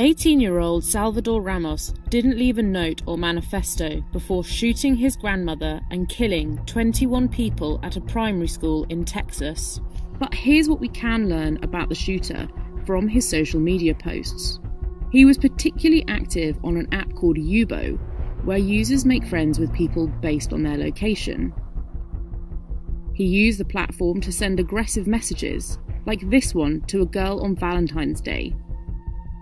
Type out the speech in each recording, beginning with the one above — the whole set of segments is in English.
18 year old Salvador Ramos didn't leave a note or manifesto before shooting his grandmother and killing 21 people at a primary school in Texas. But here's what we can learn about the shooter from his social media posts. He was particularly active on an app called Yubo, where users make friends with people based on their location. He used the platform to send aggressive messages, like this one to a girl on Valentine's Day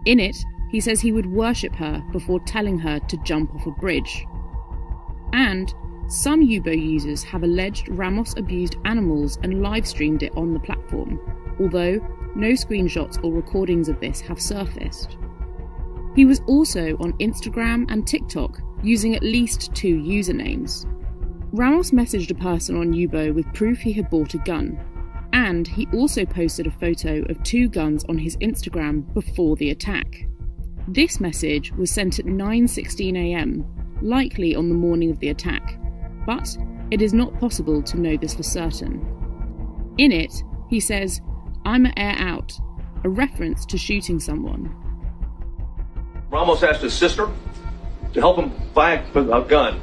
in it, he says he would worship her before telling her to jump off a bridge. And some Yubo users have alleged Ramos abused animals and live streamed it on the platform, although no screenshots or recordings of this have surfaced. He was also on Instagram and TikTok using at least two usernames. Ramos messaged a person on Yubo with proof he had bought a gun, and he also posted a photo of two guns on his Instagram before the attack. This message was sent at 9:16 a.m., likely on the morning of the attack, but it is not possible to know this for certain. In it, he says, "I'm a air out," a reference to shooting someone. Ramos asked his sister to help him buy a gun.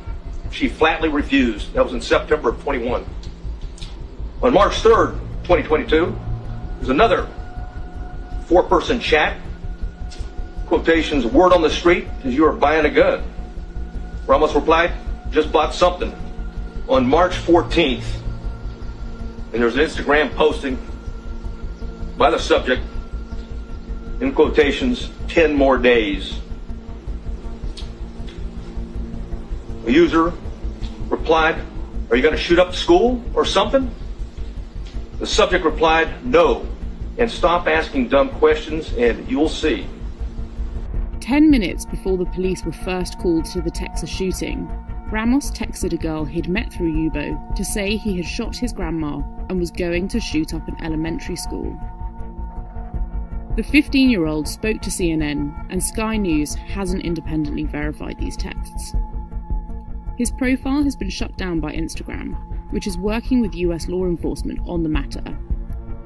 She flatly refused. That was in September of 21. On March 3rd, 2022. There's another four person chat. Quotations, word on the street is you are buying a gun. Ramos replied, just bought something. On March 14th, and there's an Instagram posting by the subject, in quotations, 10 more days. A user replied, Are you going to shoot up school or something? The subject replied, No, and stop asking dumb questions and you'll see. Ten minutes before the police were first called to the Texas shooting, Ramos texted a girl he'd met through Yubo to say he had shot his grandma and was going to shoot up an elementary school. The 15 year old spoke to CNN, and Sky News hasn't independently verified these texts. His profile has been shut down by Instagram, which is working with US law enforcement on the matter.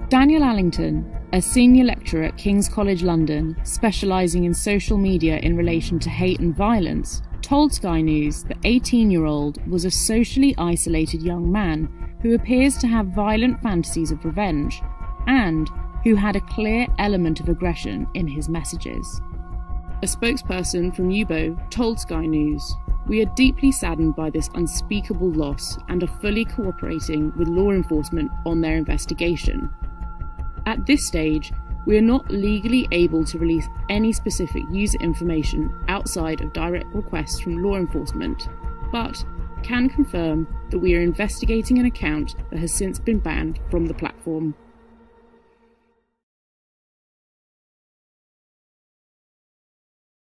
Daniel Allington, a senior lecturer at King's College London, specialising in social media in relation to hate and violence, told Sky News the 18 year old was a socially isolated young man who appears to have violent fantasies of revenge and who had a clear element of aggression in his messages. A spokesperson from Yubo told Sky News we are deeply saddened by this unspeakable loss and are fully cooperating with law enforcement on their investigation. At this stage, we are not legally able to release any specific user information outside of direct requests from law enforcement, but can confirm that we are investigating an account that has since been banned from the platform.